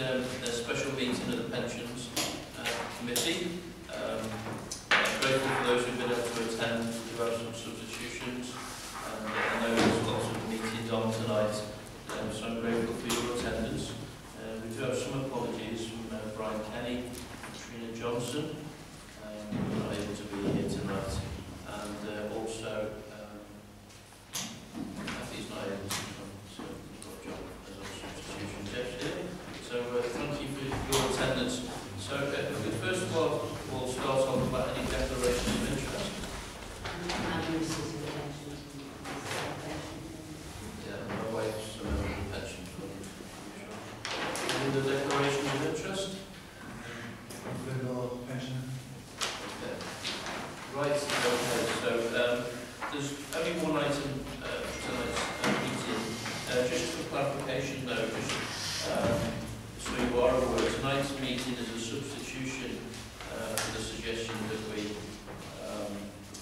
um, a special meeting of the Pensions uh, Committee. Um, I'm grateful for those who've been able to attend. We have some substitutions. Uh, I know there's lots of meetings on tonight, um, so I'm grateful for your attendance. Uh, we do have some apologies from uh, Brian Kenny, Trina Johnson, um, who are not able to be here tonight. And uh, also, um, Kathy's not able to come, so we've got John as our substitution deputy. So uh, thank you for your attendance. So uh, we first of all, we'll start off about any declarations of interest. Yeah, my wife's uh, pension fund. Any other declarations of interest? Legal pension. Okay. Right, okay, so um, there's only one item uh, for tonight's uh, meeting. Uh, just for clarification though, just um, so you are aware, tonight's meeting is a substitution uh, for the suggestion that we um,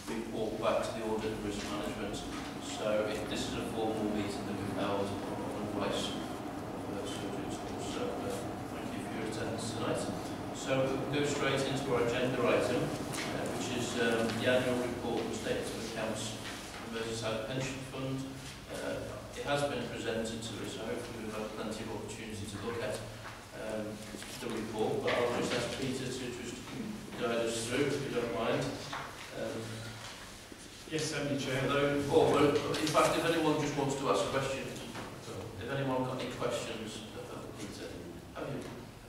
report back to the audit and risk management. So if this is a formal meeting that we've held, otherwise, uh, subject to so uh, thank you for your attendance tonight. So we'll go straight into our agenda item, uh, which is um, the annual report and statement of accounts Pension Fund. Uh, it has been presented to us, so hopefully we've had plenty of opportunity to look at um, the report, but I'll just ask Peter to just guide us through, if you don't mind. Um, Yes, certainly, Chair. Although, or, or, in fact, if anyone just wants to ask questions, if anyone got any questions of Peter, have you?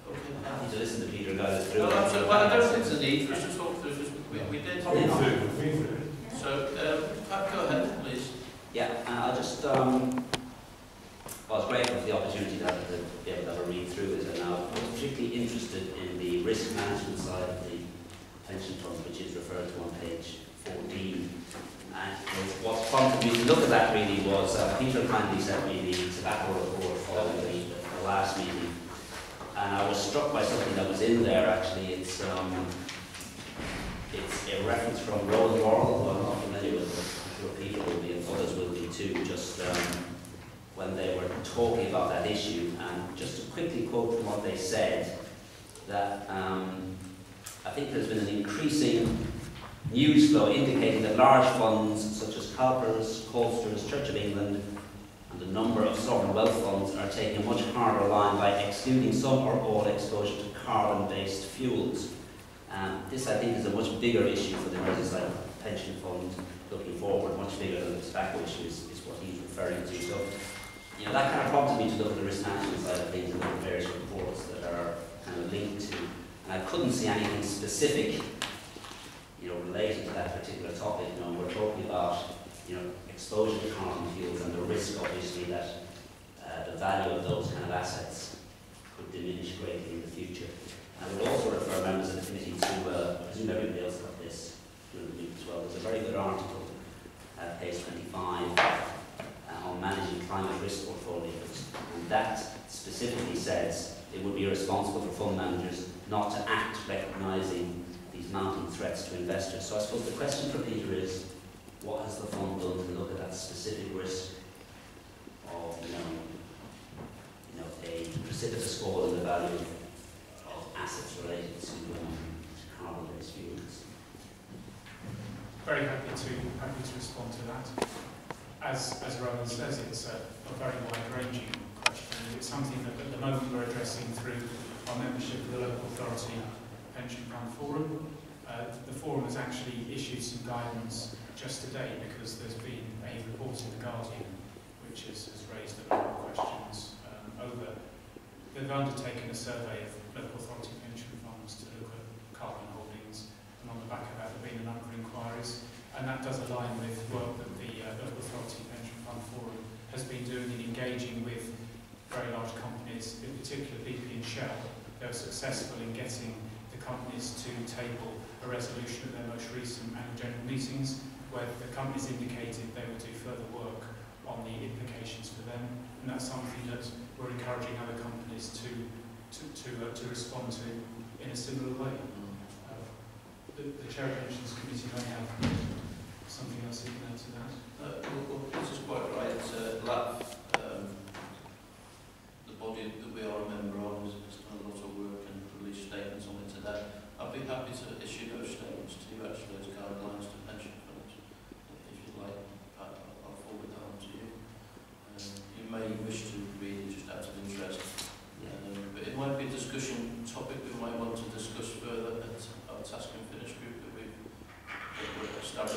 Okay. Happy to listen to Peter guide us through. No, absolutely. Well, I don't think there's a need for us to talk through this. We, we did. So, um, Pat, go ahead, please. Yeah, and I'll just, um, well, I was grateful for the opportunity to, have to be able to have a read through it, and I was particularly interested in the risk management side of the pension fund, which is referred to on page 14. And what to look at that really was, uh, Peter kindly sent me the tobacco report following the, the last meeting, and I was struck by something that was in there actually. It's, um, it's a reference from Roland Laurel, who I'm not familiar with, but I'm sure Peter will be and others will be too, just um, when they were talking about that issue. And just to quickly quote from what they said, that um, I think there's been an increasing news flow indicating that large funds such as CalPERS, CalSTRS, Church of England, and a number of sovereign wealth funds are taking a much harder line by excluding some or all exposure to carbon-based fuels. Um, this, I think, is a much bigger issue for the Merseyside Pension Fund looking forward, much bigger than the tobacco issue is, is what he's referring to. So, you know, that kind of prompted me to look at the risk management side of things and look at various reports that are kind of linked to. And I couldn't see anything specific, you know, related to that particular topic. You know, we're talking about, you know, exposure to carbon fuels and the risk, obviously, that uh, the value of those kind of assets could diminish greatly in the future. I would also refer members of the committee to, uh, I presume everybody else got this during the week as well. There's a very good article at page 25 uh, on managing climate risk portfolios. And that specifically says it would be irresponsible for fund managers not to act recognising these mounting threats to investors. So I suppose the question for Peter is, what has the fund done to look at that specific risk of, you know, you know, a precipitous fall in the value of assets related to um, carbon-based fuels? Very happy to happy to respond to that. As as Rowan says, it's a, a very wide-ranging question. It's something that at the moment we're addressing through our membership of the local authority pension fund forum. Uh, the forum has actually issued some guidance just today because there's been a report in the Guardian which has, has raised a number of questions um, over. They've undertaken a survey of local authority pension funds to look at carbon holdings and on the back of that there have been a number of inquiries and that does align with work that the uh, Local Authority Pension Fund Forum has been doing in engaging with very large companies, in particular BP and Shell. They were successful in getting the companies to table a resolution at their most recent annual general meetings where the companies indicated they would do further work on the implications for them and that's something that we're encouraging other companies to to, to, uh, to respond to in a similar way. Uh, the, the Chair of Pensions Committee may have something else you can add to that. Uh, well, well, this is quite right. Uh, LAP, um, the body that we are a member of, is, is it might be a discussion topic we might want to discuss further at our task and finish group that we've of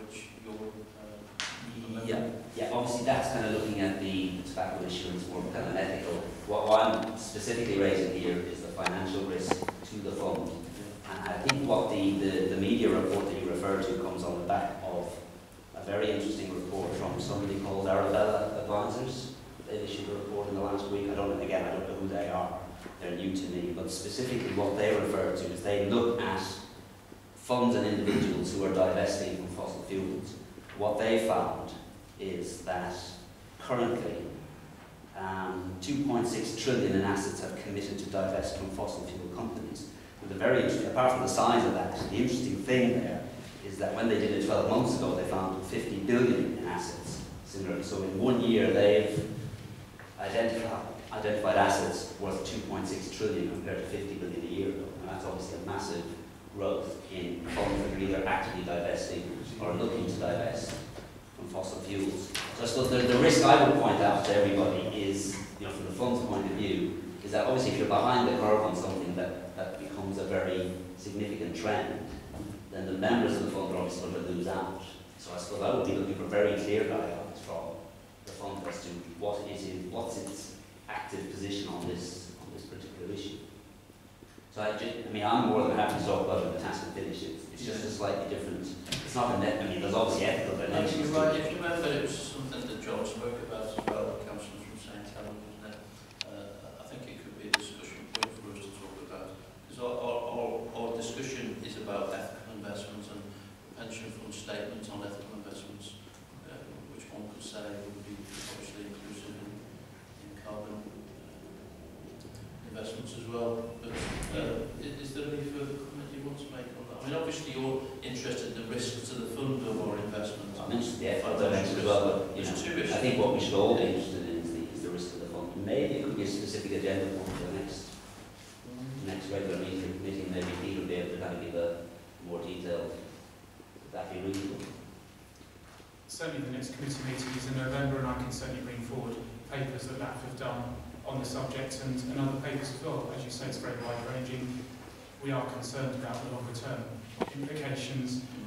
which you're uh. Yeah, yeah, obviously that's kind of looking at the tobacco issue issuance more kind of ethical. What what I'm specifically raising here is the financial risk to the fund. And I think what the, the, the media report that you refer to comes on the back of a very interesting report from somebody called Arabella Advisors. They issued a report in the last week. I don't, again, I don't know who they are. They're new to me. But specifically what they refer to is they look at funds and individuals who are divesting from fossil fuels. What they found is that currently um, 2.6 trillion in assets have committed to divest from fossil fuel companies. And the very apart from the size of that, the interesting thing there is that when they did it 12 months ago, they found 50 billion in assets. Similarly, so in one year they've identified, identified assets worth 2.6 trillion compared to 50 billion a year ago. And that's obviously a massive growth in funds that are either actively divesting or looking to divest from fossil fuels. So I suppose the, the risk I would point out to everybody is, you know, from the fund's point of view, is that obviously if you're behind the curve on something that, that becomes a very significant trend, then the members of the fund are obviously going to lose out. So I suppose I would be looking for very clear guidelines from the fund as to what's its active position on this, on this particular. So I, ju- I mean, I'm more than happy to talk about it the task and finish. It's, it's just a slightly different, it's not a net, I mean, there's obviously ethical dimensions. you're right. it. If you remember, it was something that John spoke about as well, councillors from St Helens, wasn't it? Uh, I think it could be a discussion point for us to talk about. Because our, our, our, our discussion is about ethical investments and pension fund statements on ethical investments, uh, which one could say would be obviously inclusive in, in carbon uh, investments as well. But uh, i- is there any further comment you want to make on that? I mean, obviously you're interested in the risks to the fund of our investments. I mentioned the ethical dimensions as well, but, you know, There's two I issues. Think what we should all be interested in is the, is the risk of the fund. Maybe it could be a specific agenda point for the next, next regular meeting, meeting maybe Peter will be able to kind of give a more detailed, would that be reasonable? Certainly the next committee meeting is in November and I can certainly bring forward papers that LAF have done on the subject and, and other papers as well. As you say, it's very wide ranging. We are concerned about the longer term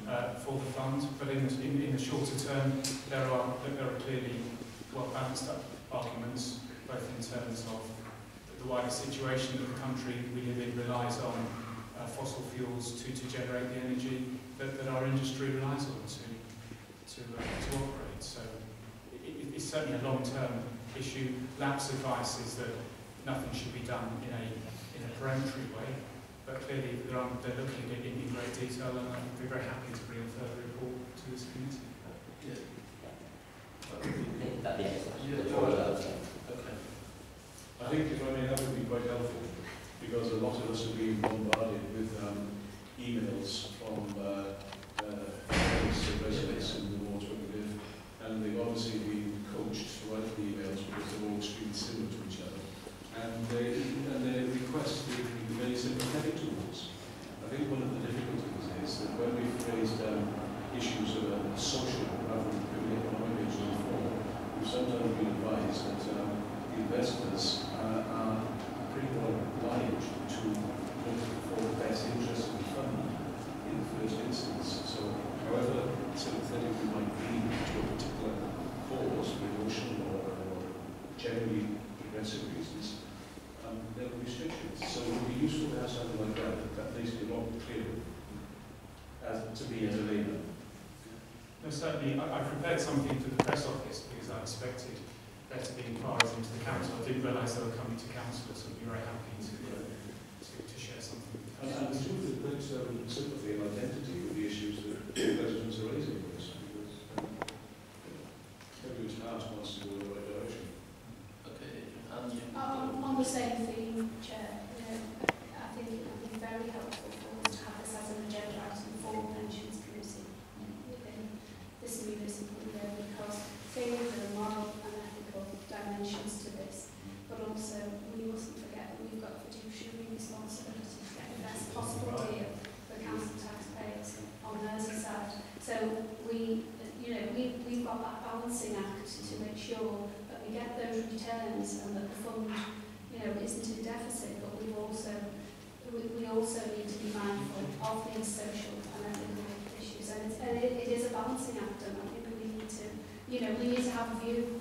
uh, for the fund, but in, in, in the shorter term, there are, there are clearly well balanced up arguments, both in terms of the wider situation that the country we live in relies on uh, fossil fuels to, to generate the energy that, that our industry relies on to, to, uh, to operate. So it, it- it's certainly a long-term issue. LAP's advice is that nothing should be done in a, in a peremptory way, but clearly they're, on- they're looking at it in, in great detail and I'd be very happy to bring a further report to this committee. Yeah. Okay, that, yes, Yeah, look forward to that. Okay. I think, if I may, that would be quite helpful, because a lot of us have been bombarded with um, emails from uh, uh, residents in the wards where we live, and they've obviously been coached to write the emails because they're all extremely similar to each other, and they, and they request the very sympathetic towards. I think one of the difficulties is that when we've raised um, issues of a social rather than purely economic nature before, we've sometimes been advised that um, the investors uh, are pretty well obliged to look for the best interest of the fund in the first instance. So, however sympathetic we might be to a particular cause, devotion or, or generally progressive reasons, restrictions. So it would be useful to have something like that, that, that makes it a lot clearer as to me as a layman. No, certainly, I, I prepared something for the press office because I expected there to be inquiries into the council. I didn't realise they were coming to council, so I'd be very happy to, uh, to, to share something. And, and the truth is, um, sympathy and identity with the issues that residents are raising with us, because um, every task wants to go in the right direction. Okay, and you. Um, on the same theme, Chair, you know, I think it would be very helpful for us to have this as an agenda item for the pensions committee within this municipal year because clearly there are moral and ethical dimensions to this, but also we mustn't forget that we've got fiduciary responsibility to get the best possible deal for council taxpayers on their side. So we, you know, we, we've got that balancing act to make sure that we get those returns and that the fund, you know, isn't in deficit but we also we also need to be mindful of the social and ethical issues. And, it's, and it, it is a balancing act, and I think we need to, you know, we need to have a view